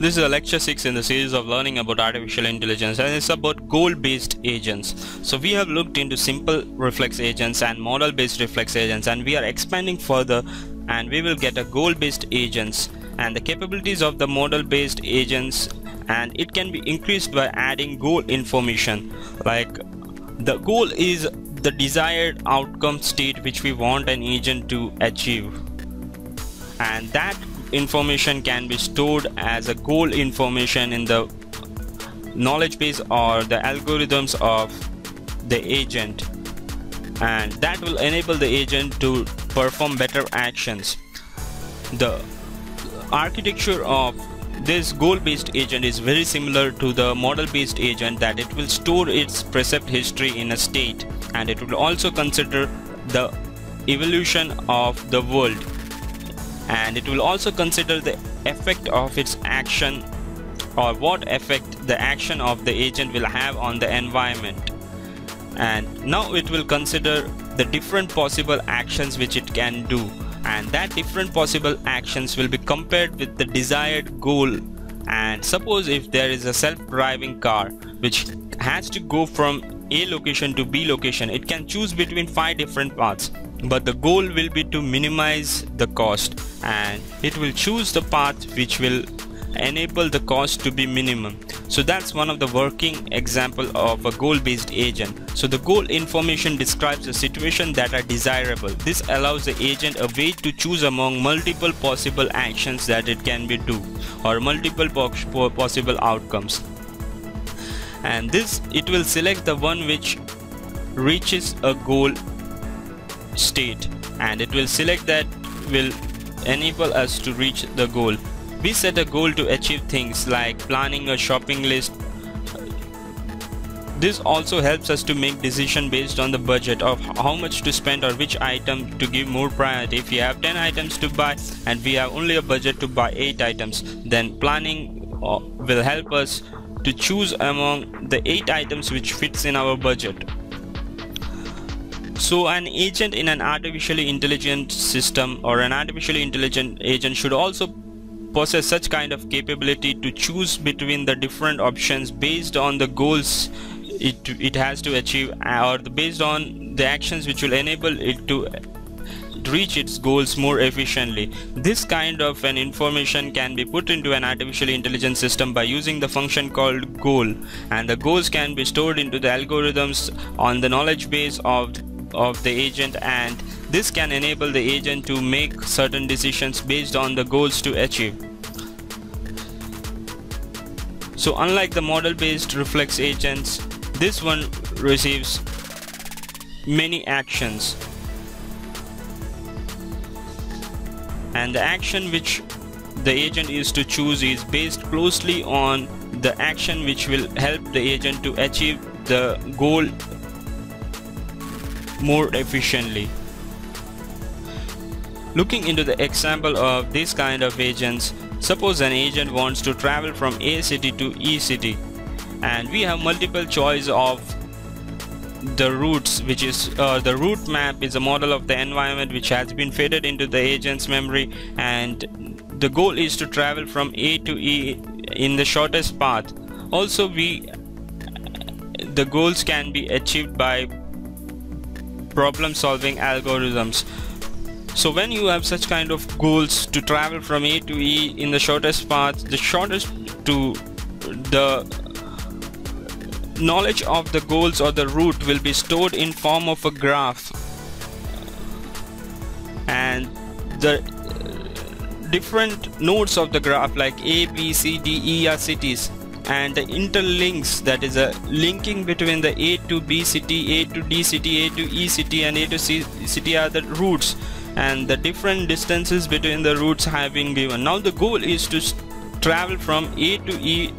This is a lecture 6 in the series of learning about artificial intelligence and it's about goal-based agents. So we have looked into simple reflex agents and model-based reflex agents and we are expanding further and we will get a goal-based agents and the capabilities of the model-based agents and it can be increased by adding goal information like the goal is the desired outcome state which we want an agent to achieve and that information can be stored as a goal information in the knowledge base or the algorithms of the agent. And that will enable the agent to perform better actions. The architecture of this goal-based agent is very similar to the model-based agent that it will store its percept history in a state. And it will also consider the evolution of the world and it will also consider the effect of its action or what effect the action of the agent will have on the environment. And now it will consider the different possible actions which it can do. And that different possible actions will be compared with the desired goal. And suppose if there is a self-driving car which has to go from A location to B location it can choose between five different paths but the goal will be to minimize the cost and it will choose the path which will enable the cost to be minimum. So that's one of the working example of a goal based agent. So the goal information describes the situation that are desirable. This allows the agent a way to choose among multiple possible actions that it can be do or multiple possible outcomes. And this it will select the one which reaches a goal state and it will select that will enable us to reach the goal we set a goal to achieve things like planning a shopping list. This also helps us to make decision based on the budget of how much to spend or which item to give more priority. If you have 10 items to buy and we have only a budget to buy 8 items, then planning uh, will help us to choose among the 8 items which fits in our budget. So an agent in an artificially intelligent system or an artificially intelligent agent should also possess such kind of capability to choose between the different options based on the goals it, it has to achieve or based on the actions which will enable it to reach its goals more efficiently. This kind of an information can be put into an artificially intelligent system by using the function called goal and the goals can be stored into the algorithms on the knowledge base of of the agent and this can enable the agent to make certain decisions based on the goals to achieve. So unlike the model based reflex agents, this one receives many actions and the action which the agent is to choose is based closely on the action which will help the agent to achieve the goal more efficiently. Looking into the example of this kind of agents, suppose an agent wants to travel from A city to E city and we have multiple choice of the routes which is uh, the route map is a model of the environment which has been fed into the agent's memory and the goal is to travel from A to E in the shortest path also we the goals can be achieved by problem solving algorithms. So when you have such kind of goals to travel from A to E in the shortest path the shortest to the knowledge of the goals or the route will be stored in form of a graph. And the uh, different nodes of the graph like A, B, C, D, E are cities and the interlinks that is a linking between the A to B city, A to D city, A to E city and A to C city are the routes and the different distances between the routes have been given. Now the goal is to travel from A to E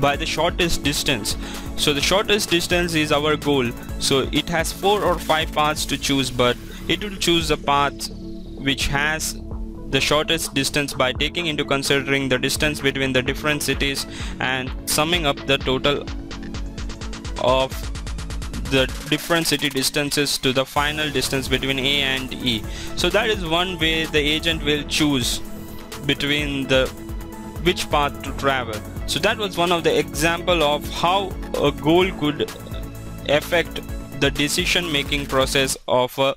by the shortest distance. So the shortest distance is our goal. So it has four or five paths to choose but it will choose the path which has the shortest distance by taking into considering the distance between the different cities and summing up the total of the different city distances to the final distance between A and E. So that is one way the agent will choose between the which path to travel so that was one of the example of how a goal could affect the decision making process of a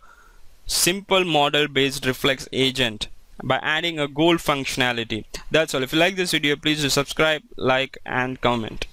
simple model based reflex agent by adding a goal functionality. That's all. If you like this video please do subscribe like and comment